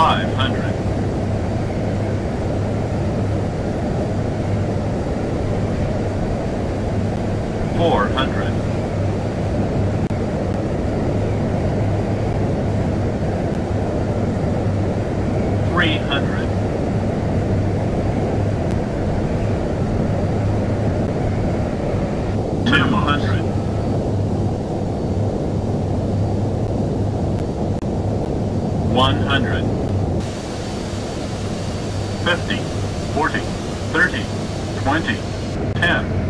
500. Four hundred. Three hundred. Two hundred. One hundred. Fifty, forty, thirty, twenty, ten,